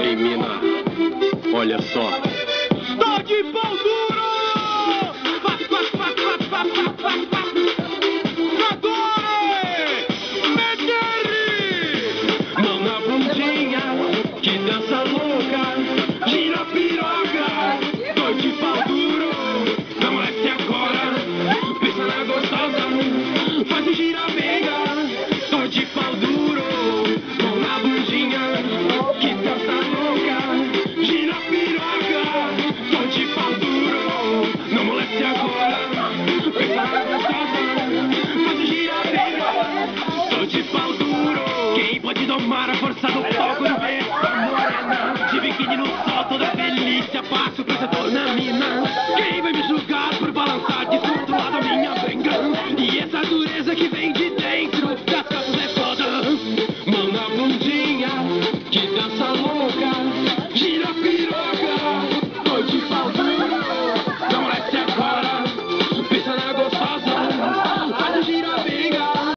Ei, mina, olha só. Tô de pau duro! Agora! Metere! Mão na bundinha, que dança louca. Gira piroca, tô de pau duro. Não moleste agora, pensa na gostosa. Faz o gira-benga, tô de pau duro. De pau duro. Quem pode domar a força do peito? Morena, de biquíni no sol, toda feliz. Se apasso, protetor na mina.